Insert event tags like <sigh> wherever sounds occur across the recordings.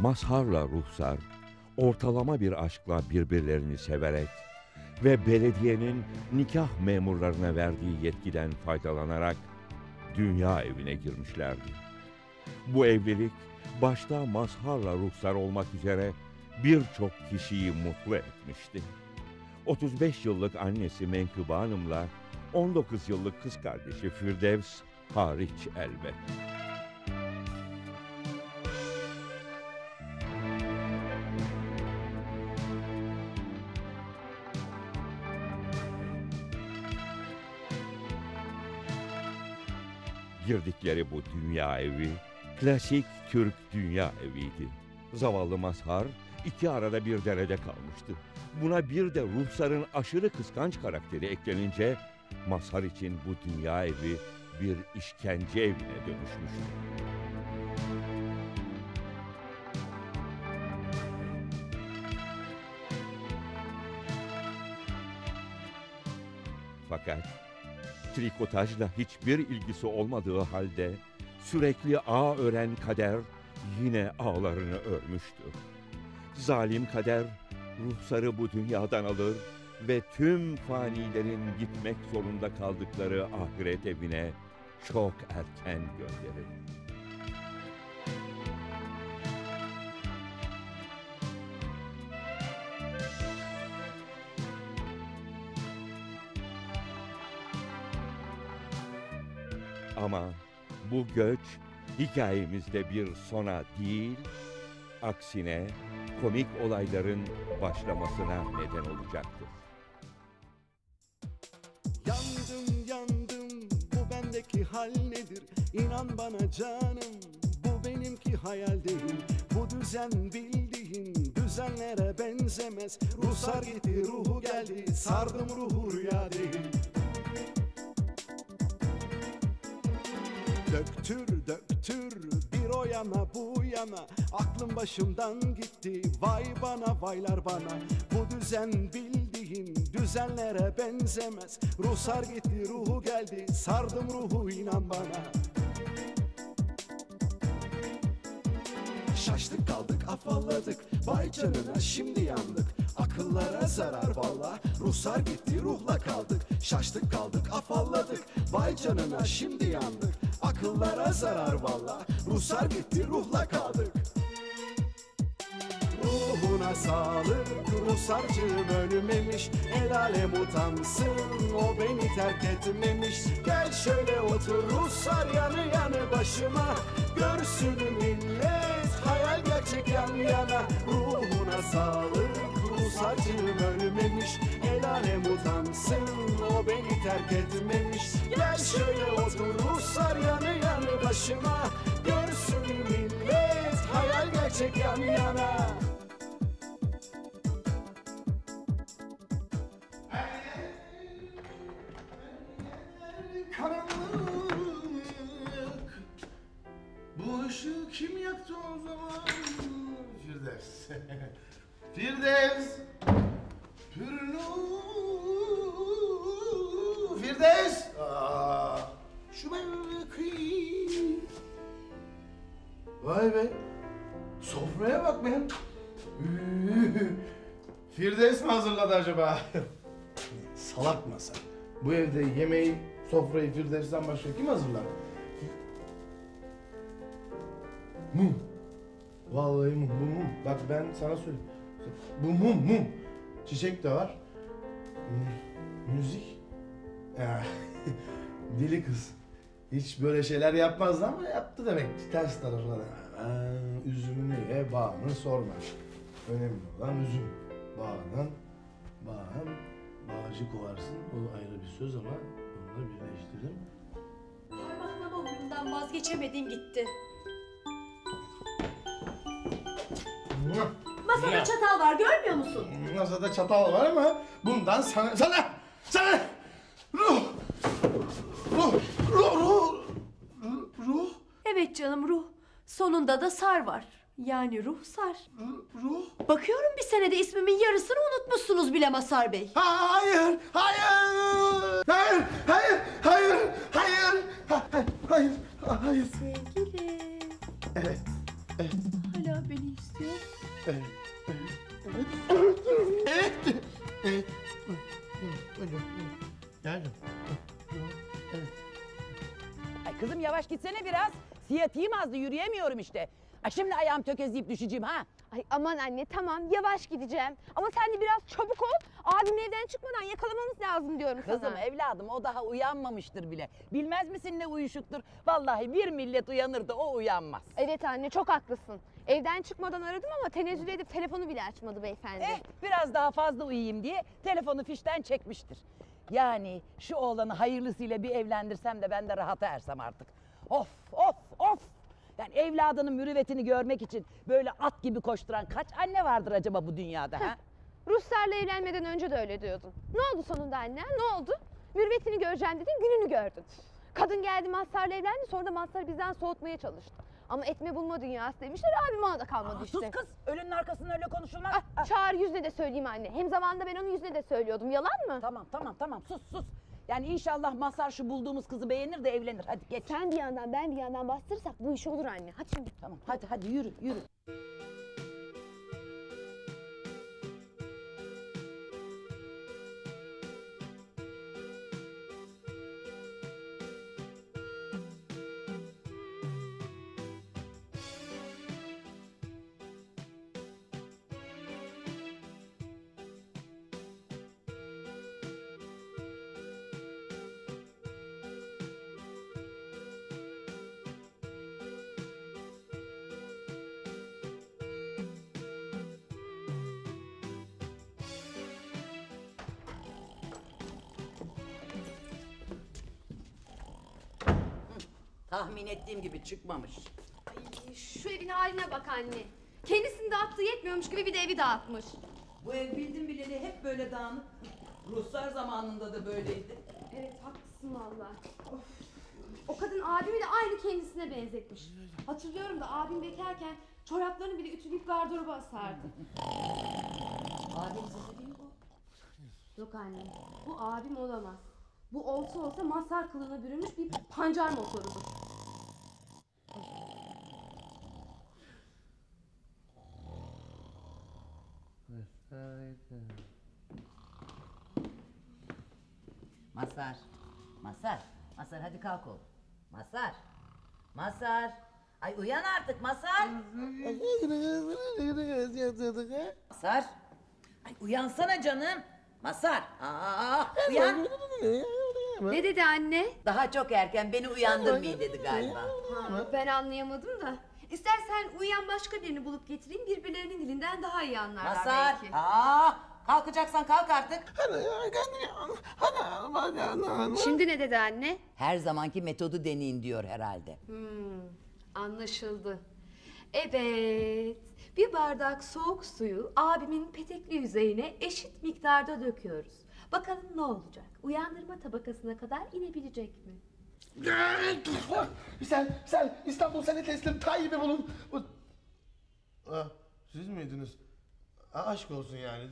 Mazharla Ruhsar, ortalama bir aşkla birbirlerini severek ve belediyenin nikah memurlarına verdiği yetkiden faydalanarak dünya evine girmişlerdi. Bu evlilik başta Mazharla Ruhsar olmak üzere birçok kişiyi mutlu etmişti. 35 yıllık annesi Menkıbe Hanım'la 19 yıllık kız kardeşi Firdevs hariç elbet. Girdikleri bu dünya evi, klasik Türk dünya eviydi. Zavallı Mazhar iki arada bir derede kalmıştı. Buna bir de Ruhsar'ın aşırı kıskanç karakteri eklenince Mazhar için bu dünya evi bir işkence evine dönüşmüştü. Fakat trikotajla hiçbir ilgisi olmadığı halde sürekli ağ ören kader yine ağlarını örmüştü. Zalim kader ruhsarı bu dünyadan alır ve tüm fanilerin gitmek zorunda kaldıkları ahiret evine çok erken gönderir. Bu göç hikayemizde bir sona değil, aksine komik olayların başlamasına neden olacaktır. Yandım yandım bu bendeki hal nedir? İnan bana canım bu benimki hayal değil. Bu düzen bildiğin düzenlere benzemez. Ruhsar gitti ruhu geldi sardım ruhu rüya değil Döktür döktür bir o yana bu yana. Aklım başımdan gitti vay bana vaylar bana. Bu düzen bildiğin düzenlere benzemez. Ruhsar gitti ruhu geldi sardım ruhu inan bana. Şaştık kaldık afalladık. Vay canına şimdi yandık. Akıllara zarar valla Ruhsar gitti ruhla kaldık. Şaştık kaldık afalladık. Vay canına şimdi yandık Akıllara zarar valla Ruhsar gitti ruhla kaldık. Ruhuna sağlık Ruhsarcığım ölmemiş El alem utansın O beni terk etmemiş. Gel şöyle otur Ruhsar yanı yanı başıma. Görsün millet Hayal gerçek yan yana. Ruhuna sağlık Ruhsarcığım ölmemiş alem utansın O beni terk etmemiş. Gel şöyle otur Ruhsar yanı yanı başıma. Görsün millet Hayal gerçek yan yana. Karanlık Bu ışığı kim yaktı o zaman? Firdevs. <laughs> Firdevs Firdevs Aa, Şu mevki Vay be Sofraya bak be <laughs> Firdevs mi hazırladı acaba? <laughs> Salak masa. Bu evde yemeği, sofrayı Firdevs'ten başka kim hazırlar? Mum. Vallahi mum, bu mum. Bak ben sana söyleyeyim. Bu mum, mum. Çiçek de var. Mü- Müzik. <laughs> Dili kız. Hiç böyle şeyler yapmazdı ama yaptı demek ki ters tarafına da. Ha, üzümünü ye, bağını sorma. Önemli olan üzüm. Bağdan, bağın, bağcı kovarsın. O ayrı bir söz ama onunla birleştirelim. Parmaklama huyundan vazgeçemedim gitti. Masada çatal var görmüyor musun? Masada çatal var ama bundan sana, sana, sana ruh, ruh, ruh, ruh, ruh, Evet canım ruh. Sonunda da sar var. Yani ruh sar. ruh. Bakıyorum bir senede ismimin yarısını unutmuşsunuz bile Masar Bey. Hayır, hayır, hayır, hayır, hayır, hayır, hayır, hayır, hayır. Kızım gitsene biraz. Siyatiğim azdı yürüyemiyorum işte. Ay şimdi ayağım tökezleyip düşeceğim ha. Ay aman anne tamam yavaş gideceğim. Ama sen de biraz çabuk ol. Abim evden çıkmadan yakalamamız lazım diyorum Kızım sana. evladım o daha uyanmamıştır bile. Bilmez misin ne uyuşuktur? Vallahi bir millet uyanır da o uyanmaz. Evet anne çok haklısın. Evden çıkmadan aradım ama tenezzül edip telefonu bile açmadı beyefendi. Eh biraz daha fazla uyuyayım diye telefonu fişten çekmiştir. Yani şu oğlanı hayırlısıyla bir evlendirsem de ben de rahata ersem artık. Of of of. Yani evladının mürüvvetini görmek için böyle at gibi koşturan kaç anne vardır acaba bu dünyada ha? Ruslarla evlenmeden önce de öyle diyordun. Ne oldu sonunda anne? Ne oldu? Mürvetini göreceğim dedin, gününü gördün. Kadın geldi Mazhar'la evlendi, sonra da Mazhar'ı bizden soğutmaya çalıştı. Ama etme bulma dünyası demişler, abim ona da kalmadı Aa, işte. Sus kız ölünün arkasından öyle konuşulmaz. Ah, çağır yüzüne de söyleyeyim anne. Hem zamanında ben onun yüzüne de söylüyordum. Yalan mı? Tamam tamam tamam sus sus. Yani inşallah Mazhar şu bulduğumuz kızı beğenir de evlenir. Hadi geç. Sen bir yandan ben bir yandan bastırırsak bu iş olur anne. Hadi şimdi. Tamam hadi hadi yürü yürü. Tahmin ettiğim gibi çıkmamış. Ay, şu evin haline bak anne. Kendisini dağıttığı yetmiyormuş gibi bir de evi dağıtmış. Bu ev bildim bileli hep böyle dağınık. Ruslar zamanında da böyleydi. Evet haklısın valla. O kadın abimi de aynı kendisine benzetmiş. Hatırlıyorum da abim bekarken çoraplarını bile ütüleyip gardıroba asardı. <laughs> Adem sesi değil mi bu? Yok anne bu abim olamaz. Bu olsa olsa mazhar kılığına bürünmüş bir pancar motorudur. Masar. Masar. Masar hadi kalk oğlum. Masar. Masar. Ay uyan artık Masar. Masar. Ay uyansana canım. Masar. Aa, uyan. Ne dedi anne? Daha çok erken beni uyandırmayın dedi galiba. Ha, ben anlayamadım da. İstersen uyuyan başka birini bulup getireyim birbirlerinin dilinden daha iyi anlarlar Masar. belki. Aa, kalkacaksan kalk artık. Şimdi ne dedi anne? Her zamanki metodu deneyin diyor herhalde. Hmm, anlaşıldı. Evet. Bir bardak soğuk suyu abimin petekli yüzeyine eşit miktarda döküyoruz. Bakalım ne olacak? Uyandırma tabakasına kadar inebilecek mi? Sen, sen İstanbul seni teslim Tayyip'i bulun. Bu... Ah, siz miydiniz? Ah, aşk olsun yani.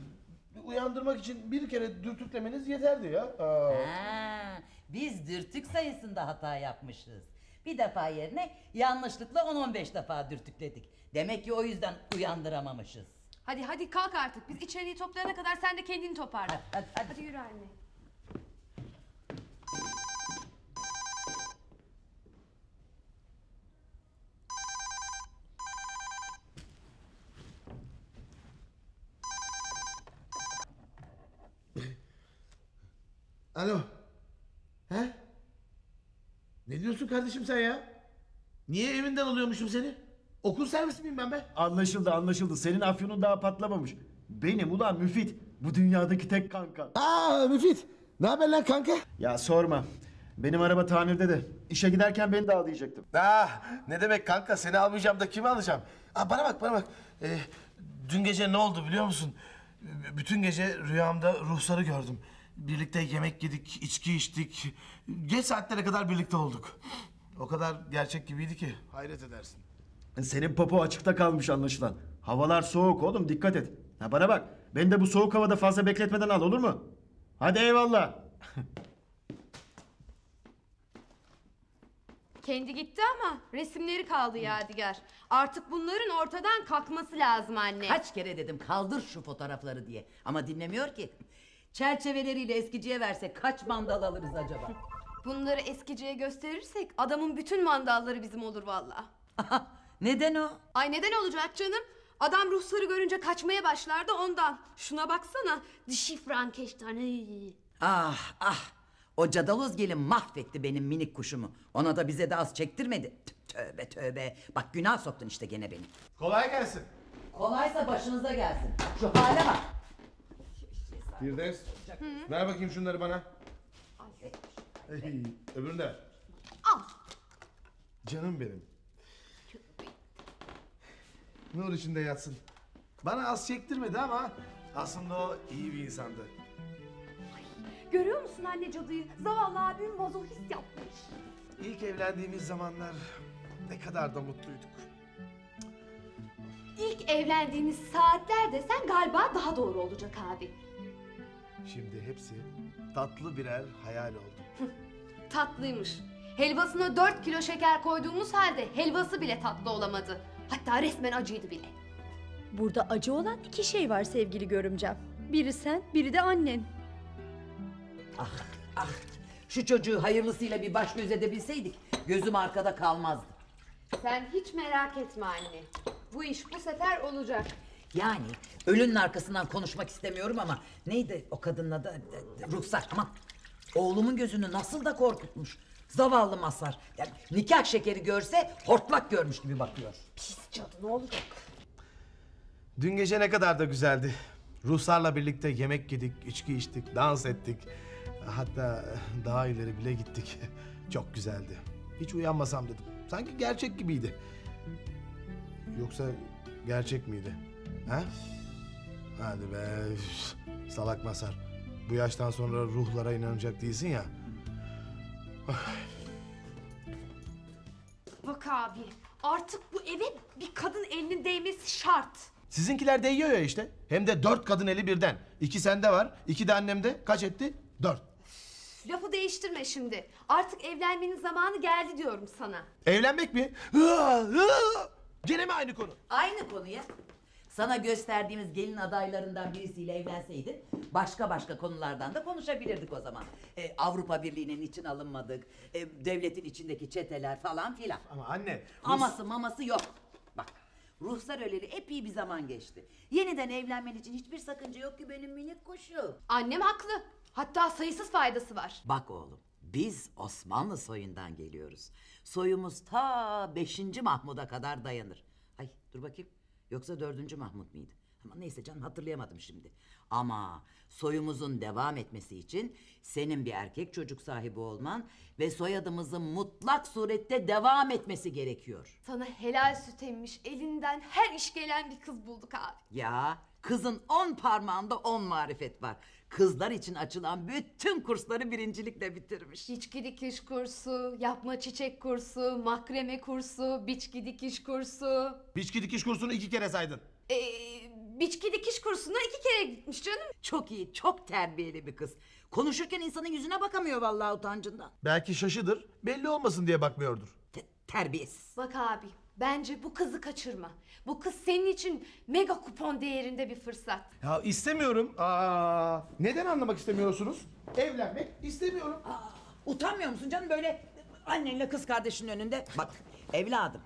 Uyandırmak için bir kere dürtüklemeniz yeterdi ya. Aa. Ha, biz dürtük sayısında hata yapmışız. Bir defa yerine yanlışlıkla 10-15 defa dürtükledik. Demek ki o yüzden uyandıramamışız. Hadi hadi kalk artık. Biz içeriği toplayana kadar sen de kendini toparla. Hadi hadi. Hadi yürü anne. Alo. He? Ne diyorsun kardeşim sen ya? Niye evinden alıyormuşum seni? Okul servisi miyim ben be? Anlaşıldı anlaşıldı. Senin afyonun daha patlamamış. Benim ulan Müfit. Bu dünyadaki tek kanka. Aa Müfit. Ne haber lan kanka? Ya sorma. Benim araba tamirde de. İşe giderken beni de alacaktım. Aa, ne demek kanka seni almayacağım da kimi alacağım? Aa, bana bak bana bak. Ee, dün gece ne oldu biliyor musun? B- Bütün gece rüyamda ruhsarı gördüm. Birlikte yemek yedik, içki içtik. Geç saatlere kadar birlikte olduk. O kadar gerçek gibiydi ki hayret edersin. Senin popo açıkta kalmış anlaşılan. Havalar soğuk oğlum dikkat et. Ha bana bak. Beni de bu soğuk havada fazla bekletmeden al olur mu? Hadi eyvallah. Kendi gitti ama resimleri kaldı Yadigar. Artık bunların ortadan kalkması lazım anne. Kaç kere dedim kaldır şu fotoğrafları diye. Ama dinlemiyor ki. Çerçeveleriyle eskiciye versek kaç mandal alırız acaba? Bunları eskiciye gösterirsek adamın bütün mandalları bizim olur valla. <laughs> Neden o? Ay neden olacak canım? Adam ruhsarı görünce kaçmaya başlardı ondan. Şuna baksana. Dişi Frankenstein. ay. Ah ah. O cadaloz gelin mahvetti benim minik kuşumu. Ona da bize de az çektirmedi. Tövbe tövbe. Bak günah soktun işte gene beni. Kolay gelsin. Kolaysa başınıza gelsin. Şu hale bak. Firdevs. Ver bakayım şunları bana. Ey, öbürünü de ver. Al. Canım benim. Nur içinde yatsın. Bana az çektirmedi ama aslında o iyi bir insandı. Görüyor musun anne cadıyı? Zavallı abim mazohist yapmış. İlk evlendiğimiz zamanlar ne kadar da mutluyduk. İlk evlendiğimiz saatler desen galiba daha doğru olacak abi. Şimdi hepsi tatlı birer hayal oldu. Tatlıymış. Helvasına 4 kilo şeker koyduğumuz halde helvası bile tatlı olamadı. Hatta resmen acıydı bile. Burada acı olan iki şey var sevgili görümcem. Biri sen, biri de annen. Ah ah. Şu çocuğu hayırlısıyla bir baş göz edebilseydik gözüm arkada kalmazdı. Sen hiç merak etme anne. Bu iş bu sefer olacak. Yani ölünün arkasından konuşmak istemiyorum ama neydi o kadının adı? Ruhsar aman. Oğlumun gözünü nasıl da korkutmuş. Zavallı Masar. Yani nikah şekeri görse hortlak görmüş gibi bakıyor. Pis cadı ne olacak? Dün gece ne kadar da güzeldi. Ruhsarla birlikte yemek yedik, içki içtik, dans ettik. Hatta daha ileri bile gittik. <laughs> Çok güzeldi. Hiç uyanmasam dedim. Sanki gerçek gibiydi. Yoksa gerçek miydi? Ha? Hadi be. üf, Salak Masar. Bu yaştan sonra ruhlara inanacak değilsin ya. Bak abi artık bu eve bir kadın elinin değmesi şart. Sizinkiler değiyor ya işte. Hem de dört kadın eli birden. İki sende var, iki de annemde. Kaç etti? Dört. Lafı değiştirme şimdi. Artık evlenmenin zamanı geldi diyorum sana. Evlenmek mi? Gene mi aynı konu? Aynı konuya. Sana gösterdiğimiz gelin adaylarından birisiyle evlenseydin başka başka konulardan da konuşabilirdik o zaman. Ee, Avrupa Birliği'nin için alınmadık, e, devletin içindeki çeteler falan filan. Ama anne. Aması maması yok. Bak ruhsar öleli epey bir zaman geçti. Yeniden evlenmen için hiçbir sakınca yok ki benim minik kuşum. Annem haklı. Hatta sayısız faydası var. Bak oğlum biz Osmanlı soyundan geliyoruz. Soyumuz ta 5. Mahmud'a kadar dayanır. Ay dur bakayım yoksa 4. Mahmud muydu? Ama neyse canım hatırlayamadım şimdi. Ama soyumuzun devam etmesi için senin bir erkek çocuk sahibi olman ve soyadımızın mutlak surette devam etmesi gerekiyor. Sana helal süt emmiş elinden her iş gelen bir kız bulduk abi. Ya kızın on parmağında on marifet var. Kızlar için açılan bütün kursları birincilikle bitirmiş. İçki dikiş kursu, yapma çiçek kursu, makreme kursu, biçki dikiş kursu. Biçki dikiş kursunu iki kere saydın. Ee, biçki dikiş kursuna iki kere gitmiş canım. Çok iyi, çok terbiyeli bir kız. Konuşurken insanın yüzüne bakamıyor vallahi utancından. Belki şaşıdır. Belli olmasın diye bakmıyordur. Te- terbiyesiz. Bak abi bence bu kızı kaçırma. Bu kız senin için mega kupon değerinde bir fırsat. Ya istemiyorum. Aa, neden anlamak istemiyorsunuz? Evlenmek istemiyorum. Utanmıyor musun canım böyle annenle kız kardeşinin önünde? Bak evladım,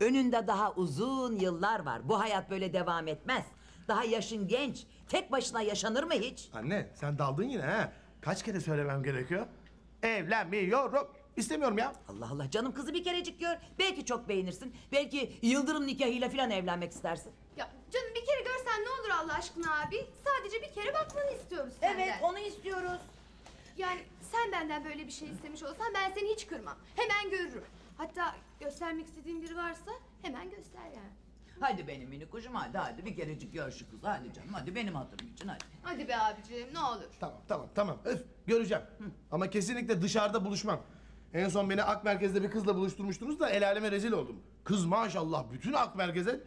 önünde daha uzun yıllar var. Bu hayat böyle devam etmez. Daha yaşın genç. Tek başına yaşanır mı hiç? Anne sen daldın yine ha. Kaç kere söylemem gerekiyor? Evlenmiyorum. İstemiyorum ya. Allah Allah canım kızı bir kerecik gör. Belki çok beğenirsin. Belki yıldırım nikahıyla falan evlenmek istersin. Ya canım bir kere görsen ne olur Allah aşkına abi. Sadece bir kere bakmanı istiyoruz senden. Evet onu istiyoruz. Yani sen benden böyle bir şey istemiş olsan ben seni hiç kırmam. Hemen görürüm. Hatta göstermek istediğin biri varsa hemen göster yani. Hadi benim minik kuşum hadi hadi bir kerecik gör şu kızı hadi canım hadi benim hatırım için hadi. Hadi be abiciğim ne olur. Tamam tamam tamam. Öf göreceğim. Ama kesinlikle dışarıda buluşmam. En son beni Ak Merkez'de bir kızla buluşturmuştunuz da el aleme rezil oldum. Kız maşallah bütün Ak Merkez'e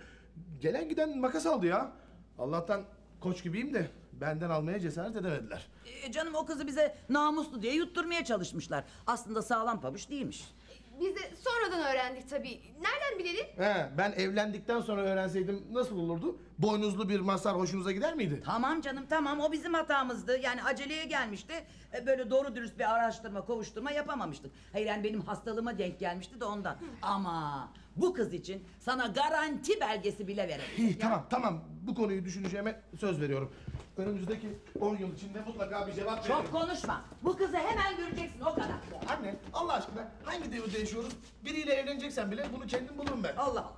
gelen giden makas aldı ya. Allah'tan koç gibiyim de benden almaya cesaret edemediler. Ee, canım o kızı bize namuslu diye yutturmaya çalışmışlar. Aslında sağlam pabuç değilmiş. Biz de sonradan öğrendik tabii. Nereden bilelim? He, ben evlendikten sonra öğrenseydim nasıl olurdu? Boynuzlu bir masar hoşunuza gider miydi? Tamam canım tamam o bizim hatamızdı. Yani aceleye gelmişti. E, Böyle doğru dürüst bir araştırma kovuşturma yapamamıştık. Hayır yani benim hastalığıma denk gelmişti de ondan. Ama bu kız için sana garanti belgesi bile verelim. İyi tamam tamam bu konuyu düşüneceğime söz veriyorum. Önümüzdeki 10 yıl içinde mutlaka bir cevap veririm. Çok konuşma. Bu kızı hemen göreceksin o kadar. Anne Allah aşkına hangi devirde yaşıyoruz? Biriyle evleneceksen bile bunu kendim bulurum ben. Allah Allah.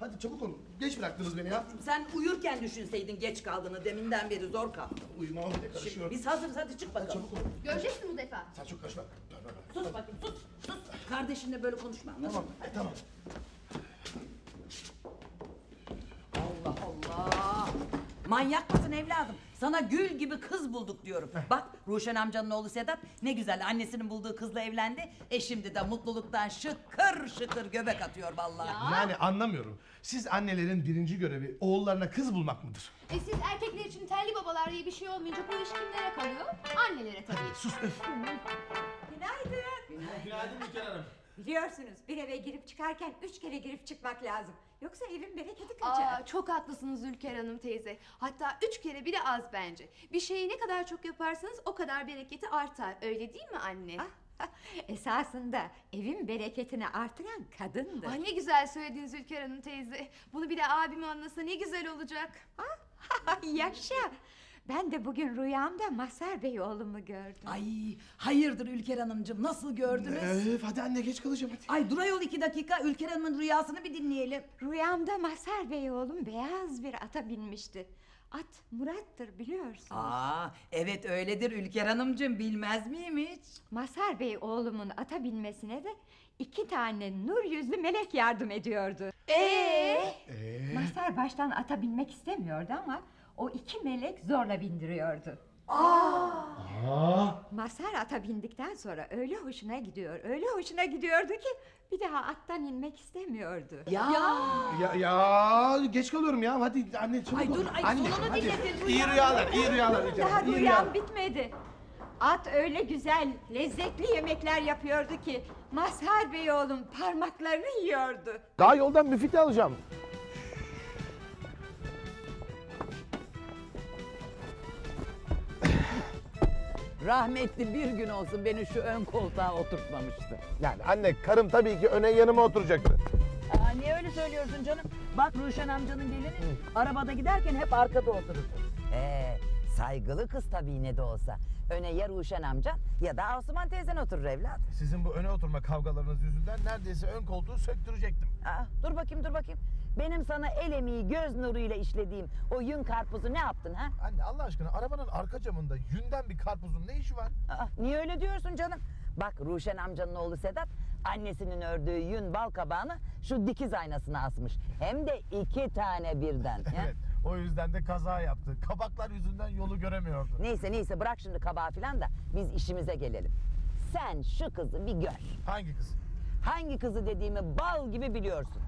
Hadi çabuk olun. Geç bıraktınız beni ya. Sen uyurken düşünseydin geç kaldığını deminden beri zor kalktım. Uyumama bile Şimdi karışıyor. biz hazırız hadi çık Hadi bakalım. çabuk olun. Göreceksin bu defa. Sen çok kaçma. Dön, dön, dön. Sus bakayım sus sus. Kardeşinle böyle konuşma anladın Tamam mı? tamam. Allah Allah. Manyak mısın evladım? Sana gül gibi kız bulduk diyorum. Bak Ruşen amcanın oğlu Sedat ne güzel annesinin bulduğu kızla evlendi. E şimdi de mutluluktan şıkır şıkır göbek atıyor vallahi. Yani anlamıyorum. Siz annelerin birinci görevi oğullarına kız bulmak mıdır? E siz erkekler için telli babalar diye bir şey olmayınca bu iş kimlere kalıyor? Annelere tabii. Sus öf. Günaydın. Biliyorsunuz bir eve girip çıkarken üç kere girip çıkmak lazım. Yoksa evin bereketi kaçar. Aa, çok haklısınız Ülker Hanım teyze. Hatta üç kere bile az bence. Bir şeyi ne kadar çok yaparsanız o kadar bereketi artar. Öyle değil mi anne? Esasında evin bereketini artıran kadındır. Ay ne güzel söylediniz Ülker Hanım teyze. Bunu bir de abim anlasa ne güzel olacak. <laughs> Yaşa. Ben de bugün rüyamda Mazhar Bey oğlumu gördüm. Ay hayırdır Ülker Hanımcığım nasıl gördünüz? Öf hadi anne geç kalacağım hadi. Ay dur ayol iki dakika Ülker Hanım'ın rüyasını bir dinleyelim. Rüyamda Mazhar Bey oğlum beyaz bir ata binmişti. At Murat'tır biliyorsun. Aa evet öyledir Ülker Hanımcığım bilmez miyim hiç? Mazhar Bey oğlumun ata binmesine de iki tane nur yüzlü melek yardım ediyordu. Ee? Mazhar baştan ata binmek istemiyordu ama o iki melek zorla bindiriyordu. Mazhar ata bindikten sonra öyle hoşuna gidiyor, öyle hoşuna gidiyordu ki bir daha attan inmek istemiyordu. Ya. Ya, ya geç kalıyorum ya hadi anne çabuk Ay dur ay anne, sonunu hadi. dinletin. İyi rüyalar iyi rüyalar. iyi Daha rüyalar. rüyam bitmedi. At öyle güzel, lezzetli yemekler yapıyordu ki Mazhar Bey oğlum parmaklarını yiyordu. Daha yoldan müfiti alacağım. Rahmetli bir gün olsun beni şu ön koltuğa oturtmamıştı. Yani anne karım tabii ki öne yanıma oturacaktı. Aa, niye öyle söylüyorsun canım? Bak Ruşen amcanın gelini arabada giderken hep arkada oturur. Ee, saygılı kız tabii ne de olsa. Öne ya Ruşen amcan ya da Asuman teyzen oturur evlat. Sizin bu öne oturma kavgalarınız yüzünden neredeyse ön koltuğu söktürecektim. Aa, dur bakayım dur bakayım. Benim sana el emeği göz nuruyla işlediğim o yün karpuzu ne yaptın ha? Anne Allah aşkına arabanın arka camında yünden bir karpuzun ne işi var? Aa, niye öyle diyorsun canım? Bak Ruşen amcanın oğlu Sedat annesinin ördüğü yün bal kabağını şu dikiz aynasına asmış. Hem de iki tane birden. <laughs> Evet o yüzden de kaza yaptı. Kabaklar yüzünden yolu göremiyordu. Neyse neyse bırak şimdi kabağı filan da biz işimize gelelim. Sen şu kızı bir gör. Hangi kız? Hangi kızı dediğimi bal gibi biliyorsun.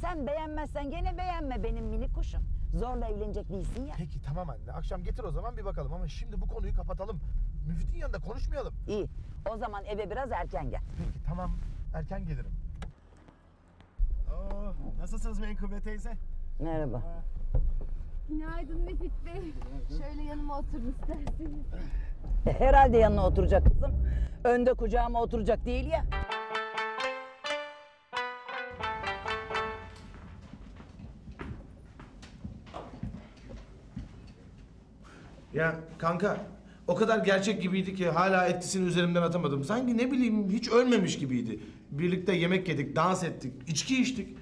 Sen beğenmezsen gene beğenme benim minik kuşum. Zorla evlenecek değilsin ya. Peki tamam anne akşam getir o zaman bir bakalım ama şimdi bu konuyu kapatalım. Müfit'in yanında konuşmayalım. İyi o zaman eve biraz erken gel. Peki tamam erken gelirim. Oo, nasılsınız Menkıbe teyze? Merhaba. Günaydın Müfit Bey. Şöyle yanıma oturun isterseniz. Herhalde yanına oturacak kızım. Önde kucağıma oturacak değil ya. Ya kanka o kadar gerçek gibiydi ki hala etkisini üzerimden atamadım. Sanki ne bileyim hiç ölmemiş gibiydi. Birlikte yemek yedik, dans ettik, içki içtik.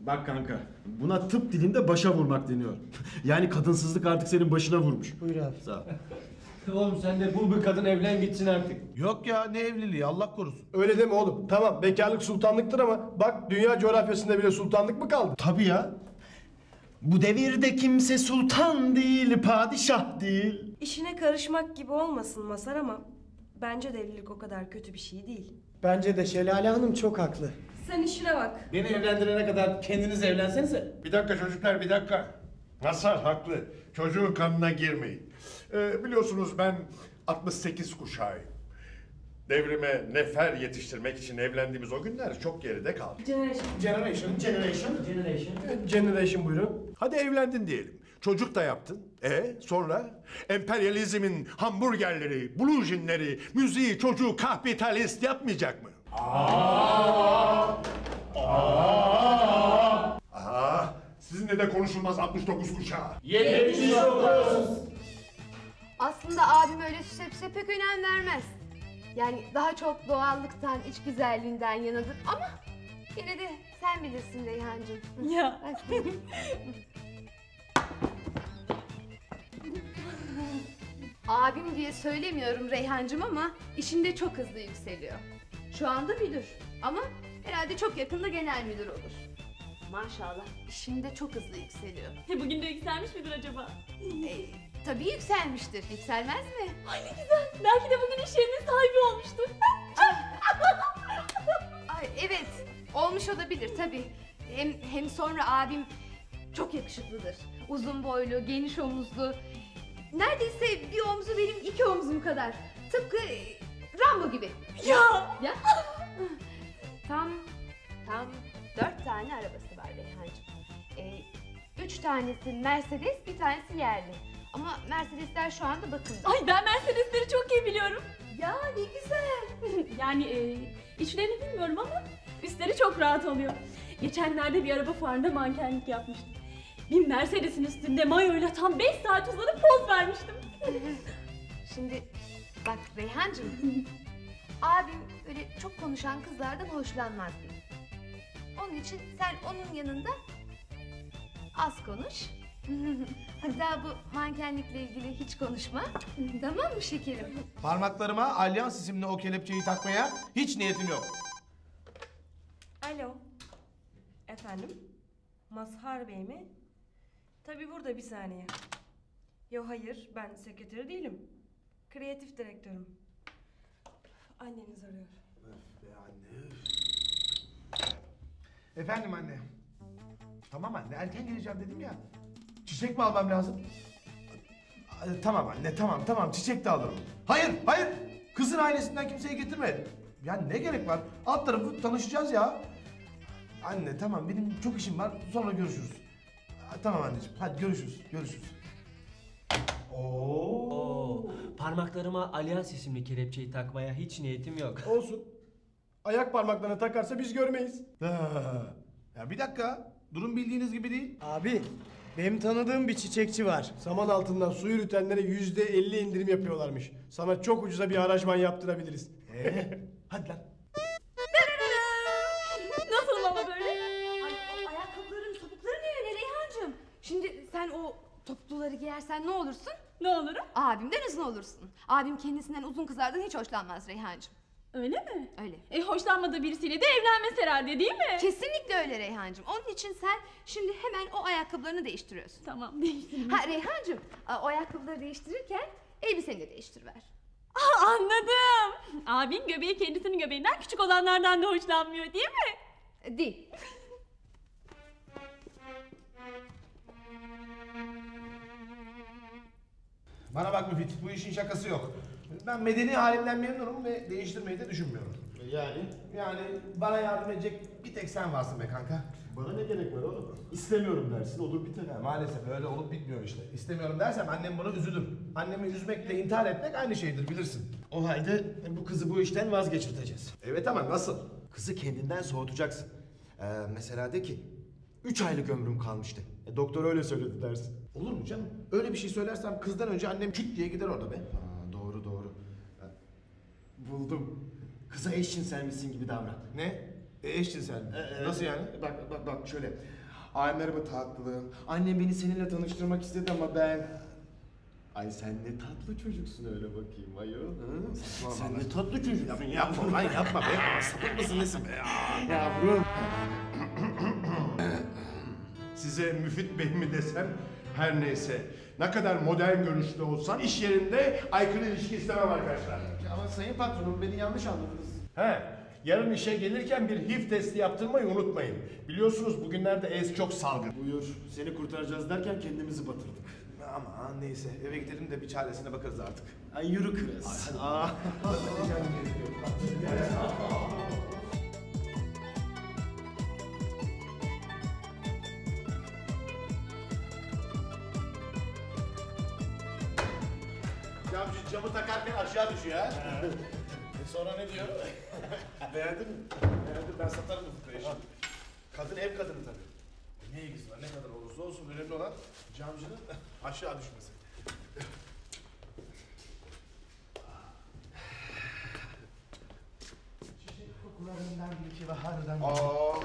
Bak kanka, buna tıp dilinde başa vurmak deniyor. <laughs> yani kadınsızlık artık senin başına vurmuş. Buyur abi. Sağ ol. <laughs> Oğlum sen de bul bir kadın evlen gitsin artık. Yok ya ne evliliği Allah korusun. Öyle deme oğlum. Tamam bekarlık sultanlıktır ama bak dünya coğrafyasında bile sultanlık mı kaldı? Tabii ya. Bu devirde kimse sultan değil, padişah değil. İşine karışmak gibi olmasın Masar ama bence de evlilik o kadar kötü bir şey değil. Bence de Şelale Hanım çok haklı. Sen işine bak. Beni evlendirene kadar kendiniz evlensenize. Bir dakika çocuklar bir dakika. Masar haklı. Çocuğun kanına girmeyin. Ee, biliyorsunuz ben 68 kuşağıyım. Devrime nefer yetiştirmek için evlendiğimiz o günler çok geride kaldı. Generation. Generation. Generation. Generation buyurun. Hadi evlendin diyelim. Çocuk da yaptın. E sonra? Emperyalizmin hamburgerleri, blue jeanleri, müziği çocuğu kapitalist yapmayacak mı? Aa, sizinle de konuşulmaz 69 kuşağı. Aslında abim öyle süsepse pek önem vermez. Yani daha çok doğallıktan, iç güzelliğinden yanadır ama yine de sen bilirsin Reyhancığım. <laughs> Ya. Bak. abim diye söylemiyorum Reyhancığım ama işinde çok hızlı yükseliyor. Şu anda müdür ama herhalde çok yakında genel müdür olur. Maşallah işinde çok hızlı yükseliyor. <laughs> Bugün de yükselmiş midir acaba? E, tabii yükselmiştir. Yükselmez mi? Ay ne güzel. Belki de bugün iş yerinin sahibi olmuştur. <laughs> Ay, evet, olmuş olabilir tabii. Hem, hem sonra abim çok yakışıklıdır. Uzun boylu, geniş omuzlu. Neredeyse bir omzu benim iki omzum kadar. Tıpkı e, Rambo gibi. Ya. Ya. <laughs> tam, tam dört tane arabası var Reyhancığım. Ee, üç tanesi Mercedes, bir tanesi yerli. Ama Mercedesler şu anda bakımda. Ay ben Mercedesleri çok iyi biliyorum. Ya ne güzel. <laughs> Yani e, içlerini bilmiyorum ama üstleri çok rahat oluyor. Geçenlerde bir araba fuarında mankenlik yapmıştım. Bir Mercedes'in üstünde mayoyla tam 5 saat uzanıp poz vermiştim. <laughs> Şimdi bak Reyhancığım, abim öyle çok konuşan kızlardan hoşlanmaz. Onun için sen onun yanında az konuş. <laughs> Hatta bu mankenlikle ilgili hiç konuşma. tamam mı şekerim? Parmaklarıma Alyans isimli o kelepçeyi takmaya hiç niyetim yok. Alo. Efendim? Mazhar Bey mi? Tabii burada bir saniye. Yo hayır ben sekreteri değilim. Kreatif direktörüm. Anneniz arıyor. Efendim anne. Tamam anne erken geleceğim dedim ya. Çiçek mi almam lazım? Ee, Tamam anne tamam tamam çiçek de alırım. Hayır hayır kızın ailesinden kimseyi getirme. Ya ne gerek var? Alt tarafı tanışacağız ya. Anne tamam benim çok işim var sonra görüşürüz. Ha, Tamam anneciğim hadi görüşürüz görüşürüz. Oo, parmaklarıma Alyans isimli kelepçeyi takmaya hiç niyetim yok. <laughs> Olsun. Ayak parmaklarını takarsa biz görmeyiz. Ha, Ya bir dakika durum bildiğiniz gibi değil. Abi benim tanıdığım bir çiçekçi var. Saman altından su yürütenlere yüzde elli indirim yapıyorlarmış. Sana çok ucuza bir aranjman yaptırabiliriz. Ee, <laughs> hadi lan. Nasıl ama böyle? Ay, ayakkabıların topukları ne öyle Reyhancığım? Şimdi sen o topukluları giyersen ne olursun? Ne olurum? Abimden uzun olursun. Abim kendisinden uzun kızlardan hiç hoşlanmaz Reyhancığım. Öyle mi? Öyle. E hoşlanmadığı birisiyle de evlenmez herhalde değil mi? Kesinlikle öyle Reyhancığım. Onun için sen şimdi hemen o ayakkabılarını değiştiriyorsun. Tamam değiştireyim. Ha Reyhancığım o ayakkabıları değiştirirken elbiseni de değiştiriver. Aa, anladım. Abin göbeği kendisinin göbeğinden küçük olanlardan da hoşlanmıyor değil mi? E, Değil. Bana bak Müfit bu işin şakası yok. Ben medeni halimden memnunum ve değiştirmeyi de düşünmüyorum. Yani? Yani bana yardım edecek bir tek sen varsın be kanka. Bana ne gerek var oğlum? İstemiyorum dersin olur biter. Ya maalesef öyle olup bitmiyor işte. İstemiyorum dersem annem buna üzülür. Annemi üzmekle intihar etmek aynı şeydir bilirsin. O halde bu kızı bu işten vazgeçirteceğiz. Evet ama nasıl? Kızı kendinden soğutacaksın. Ee, mesela de ki, üç aylık ömrüm kalmıştı. E, doktor öyle söyledi dersin. Olur mu canım? Öyle bir şey söylersem kızdan önce annem küt diye gider orada be. Aa, doğru doğru. Ha, Buldum. Kıza eşcinselmişsin gibi davran. Ne? E eşcinsel. Ee, Nasıl yani? Bak bak bak şöyle. Ay merhaba tatlım. Annem beni seninle tanıştırmak istedi ama ben... Ay sen ne tatlı çocuksun öyle bakayım ayol. Hı? Sen ne tatlı çocuksun. Yapma lan yapma be. Aa, Sapık mısın nesin be? Ya. Yavrum. Size Müfit Bey mi desem her neyse. Ne kadar modern görüşlü olsam iş yerinde aykırı ilişki istemem arkadaşlar. Ama sayın patronum beni yanlış anladınız. He, yarın işe gelirken bir HIV testi yaptırmayı unutmayın. Biliyorsunuz bugünlerde AIDS çok salgın. Buyur. Seni kurtaracağız derken kendimizi batırdık. Ama neyse eve gidelim de bir çaresine bakarız artık. Ay yürü kız. Aa. Camı takarken aşağı düşüyor ha. <laughs> Sonra ne diyor? <laughs> Beğendin mi? Beğendim ben satarım bu fıkrayı şimdi. Kadın ev kadını tabii. Ne ilgisi var ne kadar olursa olsun önemli olan camcının <laughs> aşağı düşmesi. Aa,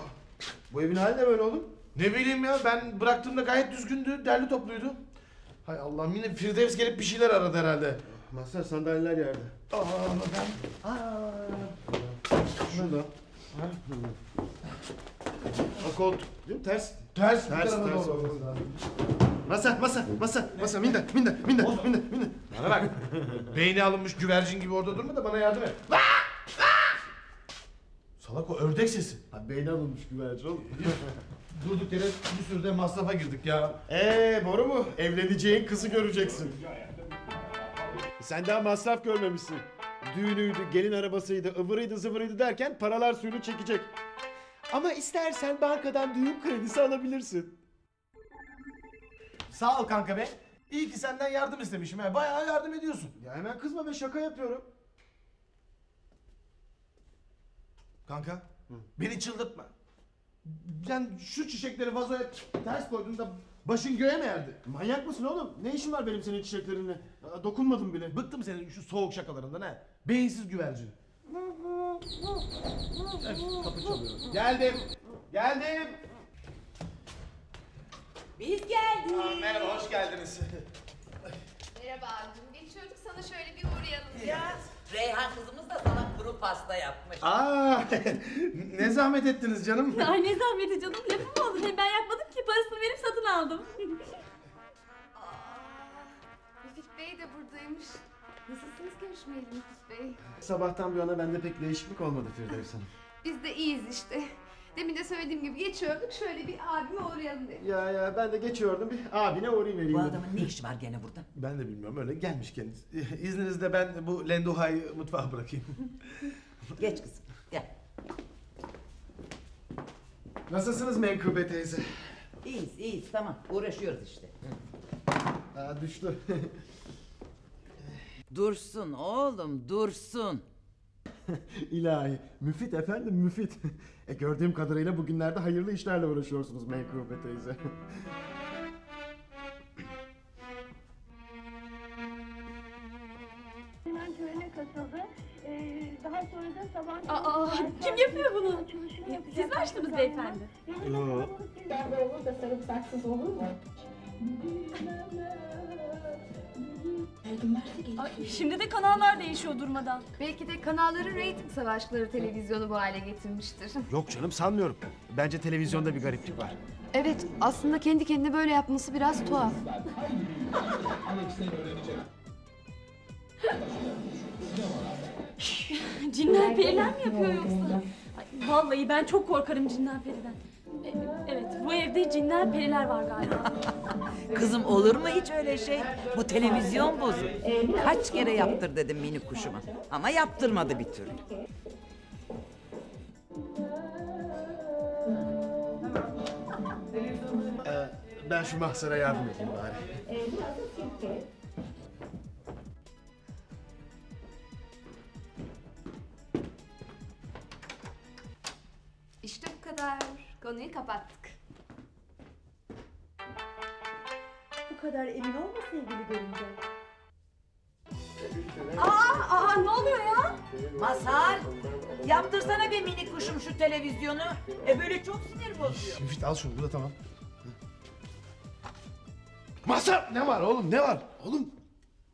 bu evin hali ne böyle oğlum? Ne bileyim ya ben bıraktığımda gayet düzgündü, derli topluydu. Hay Allah'ım yine Firdevs gelip bir şeyler aradı herhalde. Masa sandalyeler yerde. Aa ben... Aa. Şurada. Ha? O koltuk. Değil mi? Ters. Ters. Ters. Ters. ters. Masa, masa, masa, masa, minder, minder, minder, minder, minder. Bana bak. <laughs> Beyni alınmış güvercin gibi orada durma da bana yardım et. Salak o ördek sesi. Ha beyni alınmış güvercin oğlum. <laughs> Durduk yere bir sürü de masrafa girdik ya. Eee boru mu? Evleneceğin kızı göreceksin. Sen daha masraf görmemişsin. Düğünüydü, gelin arabasıydı, ıvırıydı zıvırıydı derken paralar suyunu çekecek. Ama istersen bankadan düğün kredisi alabilirsin. Sağ ol kanka be. İyi ki senden yardım istemişim ha. Bayağı yardım ediyorsun. Ya hemen kızma be şaka yapıyorum. Kanka beni çıldırtma. Sen şu çiçekleri vazoya ters koyduğunda başın göğe mi erdi? Manyak mısın oğlum? Ne işin var benim senin çiçeklerinle? Aa, Dokunmadım bile. Bıktım senin şu soğuk şakalarından ha. Beyinsiz güvercin. Evet, kapı çalıyor. Geldim. Geldim. Biz geldik. Aa, merhaba hoş geldiniz. Merhaba abicim. Geçiyorduk sana şöyle bir uğrayalım diye. Ya Reyhan kızımız da sana kuru pasta yapmış. Aa, <laughs> ne zahmet ettiniz canım. <laughs> Ay ne zahmeti canım lafım mı olur? Hem ben yapmadım ki parasını verip satın aldım. Müfit Bey de buradaymış. Nasılsınız görüşmeyeli Müfit Bey? Sabahtan bu yana bende pek değişiklik olmadı Firdevs Hanım. Biz de iyiyiz işte. Demin de söylediğim gibi geçiyorduk şöyle bir abime uğrayalım dedik. Ya ya ben de geçiyordum bir abine uğrayayım vereyim Bu dedim. adamın ne işi var gene burada? Ben de bilmiyorum öyle gelmiş kendisi. İzninizle ben bu lenduhayı mutfağa bırakayım. <laughs> Geç kızım gel. Nasılsınız Menkıbe teyze? İyiyiz iyiyiz tamam uğraşıyoruz işte. Aa, düştü. <laughs> Dursun oğlum dursun. <laughs> İlahi. Müfit efendim müfit. <laughs> E gördüğüm kadarıyla bugünlerde hayırlı işlerle uğraşıyorsunuz Menkıbe teyze. Hemen törene katıldı. Ee, daha sonra da sabah... Aa, kim yapıyor bunu? Siz mi açtınız beyefendi? Yo. Pembe olur da sarımsaksız olur mu? Ay, şimdi de kanallar değişiyor durmadan. Belki de kanalların reyting savaşları televizyonu bu hale getirmiştir. Yok canım sanmıyorum. Bence televizyonda bir gariplik var. Evet aslında kendi kendine böyle yapması biraz tuhaf. Cinler periler mi yapıyor yoksa? Ay, vallahi ben çok korkarım cinler periden. Evet bu evde cinler periler var galiba. <laughs> Kızım olur mu hiç öyle şey? Bu televizyon bozuk. Kaç kere yaptır dedim mini kuşuma. Ama yaptırmadı bir türlü. Ee, ben şu mahzara yardım edeyim bari. İşte bu kadar. Konuyu kapattık. Bu kadar emin olma sevgili görünce. Aa, aa ne oluyor ya? Mazhar yaptırsana bir mini kuşum şu televizyonu. E böyle çok sinir bozuyor. Müfit al şunu bu da tamam. Masa ne var oğlum ne var? Oğlum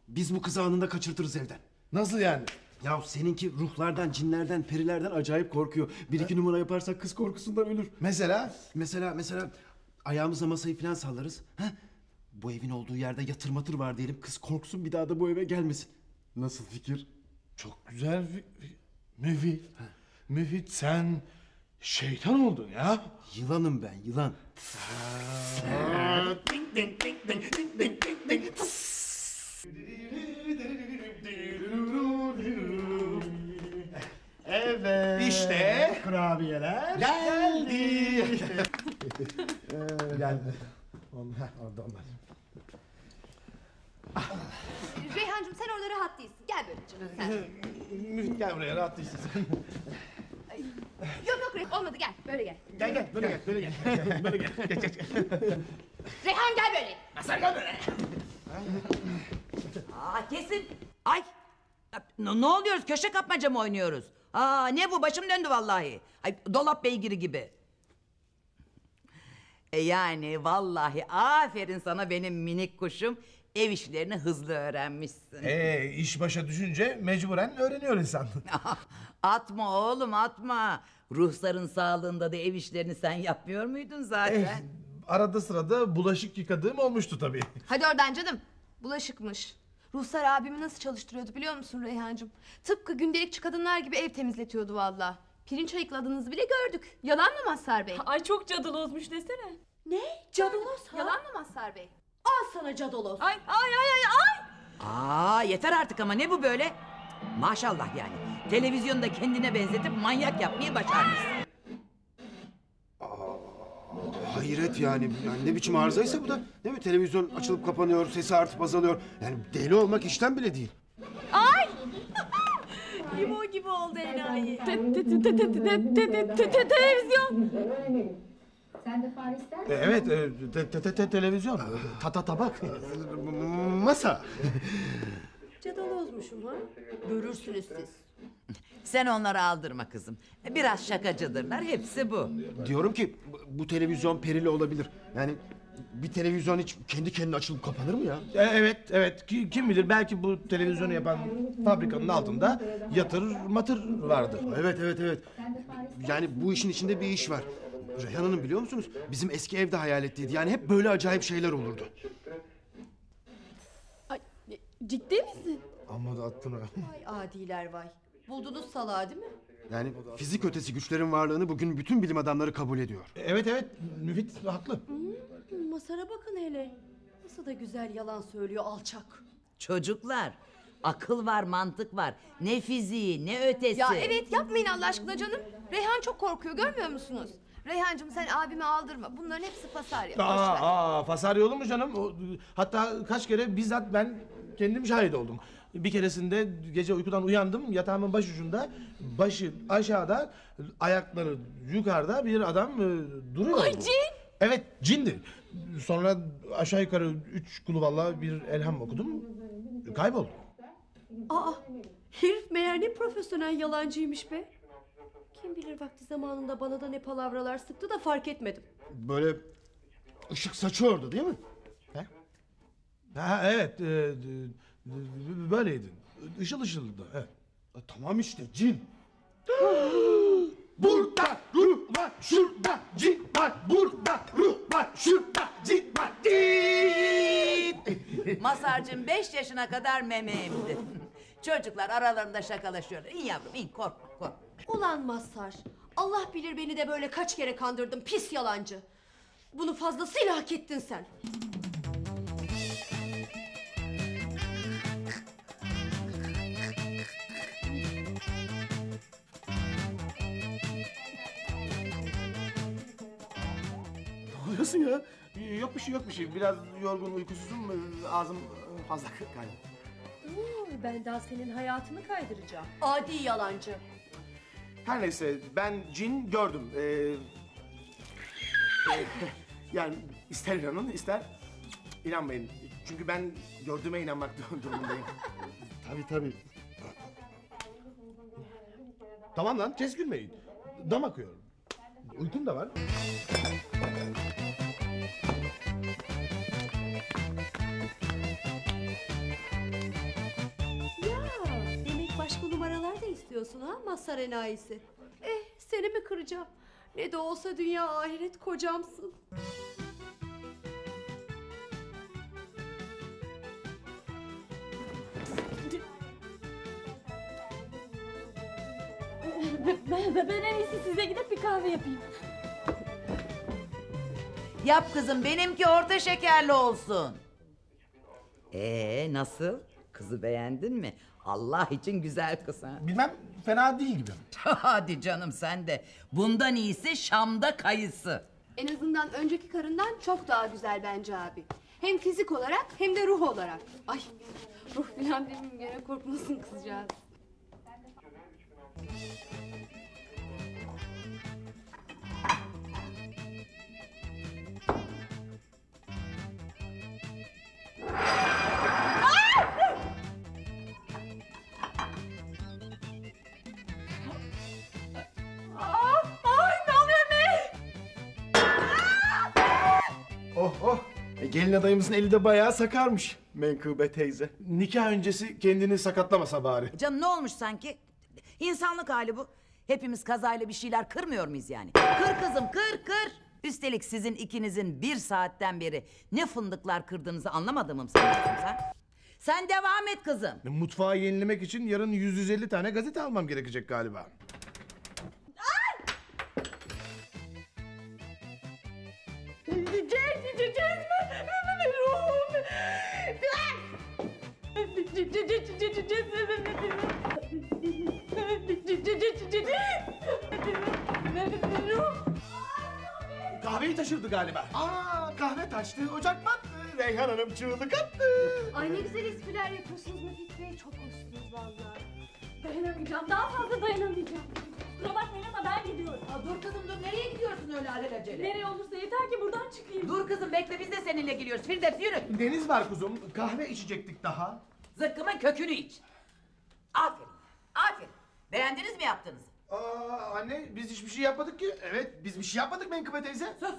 biz bu kızı anında kaçırtırız evden. Nasıl yani? Ya seninki ruhlardan, cinlerden, perilerden acayip korkuyor. Bir iki numara yaparsak kız korkusundan ölür. Mesela? Mesela mesela ayağımıza masayı falan sallarız. Ha? Bu evin olduğu yerde yatır matır var diyelim. Kız korksun bir daha da bu eve gelmesin. Nasıl fikir? Çok güzel fi- fi- Müfit. Müfit sen şeytan oldun ya. Yılanım ben yılan. Evet. İşte kurabiyeler geldi. geldi. Onlar, orada onlar. Reyhancığım sen orada rahat değilsin. Gel böyle canım sen. Müfit gel buraya rahat değilsin sen. yok yok Reyhan olmadı gel böyle gel. Gel gel böyle gel böyle gel. böyle gel. Geç geç. Reyhan gel böyle. Masar gel böyle. Aa kesin. Ay. Ne, ne oluyoruz? Köşe kapmaca mı oynuyoruz? Aa ne bu? Başım döndü vallahi. Ay dolap beygiri gibi. E yani vallahi aferin sana benim minik kuşum. Ev işlerini hızlı öğrenmişsin. Ee, iş başa düşünce mecburen öğreniyor insan. <laughs> atma oğlum atma. Ruhsarın sağlığında da ev işlerini sen yapmıyor muydun zaten? Eh, arada sırada bulaşık yıkadığım olmuştu tabii. Hadi oradan canım. Bulaşıkmış. Ruhsar abimi nasıl çalıştırıyordu biliyor musun Reyhancığım? Tıpkı gündelikçi kadınlar gibi ev temizletiyordu valla. Pirinç ayıkladığınızı bile gördük. Yalan mı Mazhar Bey? Ay çok cadılozmuş desene. Ne? Cadolos ha? Yalan mı Mazhar Bey? Al sana cadolos. Ay ay ay ay ay. Aa yeter artık ama ne bu böyle? Maşallah yani. Televizyonda kendine benzetip manyak yapmayı başarmışsın. Hayret yani. yani ne biçim arızaysa bu da değil mi? Televizyon açılıp kapanıyor, sesi artıp azalıyor. Yani deli olmak işten bile değil. Ay! Limon gibi oldu enayi. Te te te te te te te te Televizyon. Sen de fare ister misin? Evet, e, te, te, te, televizyon, tata tabak, masa. Cadalozmuşum ha? Görürsünüz siz. Sen onları aldırma kızım. Biraz şakacıdırlar hepsi bu. Diyorum ki bu- bu televizyon perili olabilir. Yani bir televizyon hiç kendi kendine açılıp kapanır mı ya? E, evet, evet. Ki- Kim bilir belki bu televizyonu yapan fabrikanın altında yatır matır vardı. Evet, evet, evet. Yani bu işin içinde bir iş var. Reyhan Hanım biliyor musunuz? Bizim eski evde hayal ettiydi. Yani hep böyle acayip şeyler olurdu. Ay, ciddi misin? Amma da attın ha. Vay adiler vay. Buldunuz salağı değil mi? Yani fizik ötesi güçlerin varlığını bugün bütün bilim adamları kabul ediyor. Evet evet, Müfit haklı. Hmm, Masara bakın hele. Nasıl da güzel yalan söylüyor alçak. Çocuklar akıl var mantık var. Ne fiziği ne ötesi. Ya evet yapmayın Allah aşkına canım. Reyhan çok korkuyor görmüyor musunuz? Reyhancığım sen abimi aldırma. Bunların hepsi fasarya. Aa, aa Fasari olur mu canım? O, hatta kaç kere bizzat ben kendim şahit oldum. Bir keresinde gece uykudan uyandım. Yatağımın başucunda, başı aşağıda, ayakları yukarıda bir adam e, duruyor. Ay cin! Evet, cindi. Sonra aşağı yukarı üç kulüvallah bir elham okudum. Kayboldu. Aa, herif meğer ne profesyonel yalancıymış be. Kim bilir vakti zamanında bana da ne palavralar sıktı da fark etmedim. Böyle ışık saçıyordu değil mi? Ha, evet, e, d- d- böyleydi. Işıl ışıldı. Evet. Tamam işte cin. <gasps> Burada ruh var, şurada cin var. Burada ruh var, şurada cin var. Cin! <laughs> Masarcığım beş yaşına kadar meme emdi. Çocuklar aralarında şakalaşıyorlar. İn yavrum in korkma korkma. Ulan Mazhar. Allah bilir beni de böyle kaç kere kandırdın pis yalancı. Bunu fazlasıyla hak ettin sen. Oluyorsun ya? Yok bir şey yok bir şey. Biraz yorgun uykusuzum. Ağzım fazla <laughs> kaynadı. Oo, ben daha senin hayatını kaydıracağım. Adi yalancı. Her neyse ben cin gördüm. Ee, e, <laughs> yani ister inanın ister inanmayın. Çünkü ben gördüğüme inanmak <laughs> durumundayım. tabii tabii. Tamam lan kes gülmeyin. Dam akıyor. Uykum da var. Ya demek başka numaralar da istiyorsun ha Mazhar enayisi. Eh seni mi kıracağım? Ne de olsa dünya ahiret kocamsın. Ben, ben, en iyisi size gidip bir kahve yapayım. Yap kızım benimki orta şekerli olsun. Ee nasıl? Kızı beğendin mi? Allah için güzel kız ha. Bilmem fena değil gibi. <laughs> Hadi canım sen de. Bundan iyisi Şam'da kayısı. En azından önceki karından çok daha güzel bence abi. Hem fizik olarak hem de ruh olarak. Ay Ruh falan demeyeyim gene korkmasın kızcağız. Gelin adayımızın eli de bayağı sakarmış. Menkıbe teyze. Nikah öncesi kendini sakatlamasa bari. Canım ne olmuş sanki? İnsanlık hali bu. Hepimiz kazayla bir şeyler kırmıyor muyuz yani? Kır kızım kır kır. Üstelik sizin ikinizin bir saatten beri ne fındıklar kırdığınızı anlamadığımı mı sanıyorsun sen? Sen devam et kızım. Mutfağı yenilemek için yarın 150 tane gazete almam gerekecek galiba. Gideceğiz, gideceğiz? Ruhum. Kahveyi taşırdı galiba. Aa kahve taştı, ocak battı. Reyhan Hanım çığlık attı. Ay ne güzel espriler yapıyorsunuz Müfit Bey. Çok hoşsunuz vallahi. Dayanamayacağım. Daha fazla dayanamayacağım. Kusura bakmayın ama ben gidiyorum. Aa, dur kızım dur nereye gidiyorsun öyle alelacele? Nereye olursa yeter ki buradan çıkayım. Dur kızım bekle biz de seninle geliyoruz. Firdevs yürü. Deniz var kuzum. Kahve içecektik daha. Zıkkımın kökünü iç. Aferin. Aferin. Beğendiniz mi yaptığınızı? Aa anne biz hiçbir şey yapmadık ki. Evet biz bir şey yapmadık Menkıbe teyze. Sus.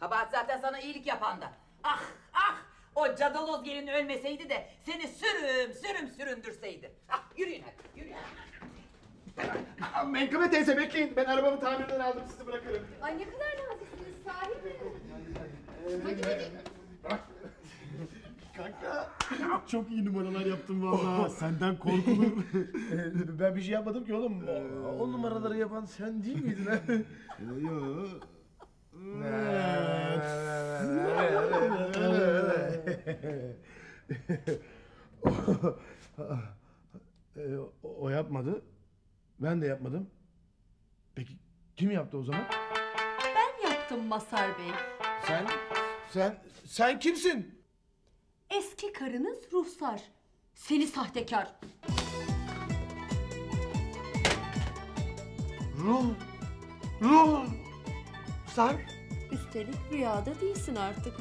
Kabahat zaten sana iyilik yapanda. Ah ah o cadaloz gelin ölmeseydi de seni sürüm sürüm süründürseydi. Ah yürüyün hadi yürüyün. <laughs> Menkıbe teyze bekleyin. Ben arabamı tamirden aldım sizi bırakırım. Ay ne kadar naziksiniz sahi mi? Hadi hadi. Kanka çok iyi numaralar yaptın vallahi. <laughs> Senden korkulur. <laughs> ben bir şey yapmadım ki oğlum. O, o numaraları yapan sen değil miydin? Yok. Ee, o yapmadı. Ben de yapmadım. Peki kim yaptı o zaman? Ben yaptım Masar Bey. Sen, sen, sen kimsin? Eski karınız Ruhsar. Seni sahtekar. Ruh, ruh, sar. Üstelik rüyada değilsin artık.